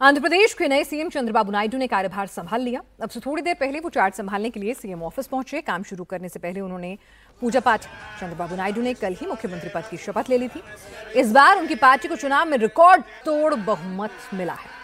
आंध्र प्रदेश के नए सीएम चंद्रबाबू नायडू ने कार्यभार संभाल लिया। अब से थोड़ी देर पहले वो चार्ज संभालने के लिए सीएम ऑफ़िस पहुँचे। काम शुरू करने से पहले उन्होंने पूजा पाठ चंद्रबाबू नायडू ने कल ही मुख्यमंत्री पद की शपथ ले ली थी। इस बार उनकी पार्टी को चुनाव में रिकॉर्ड तोड़ बहुमत मिला है।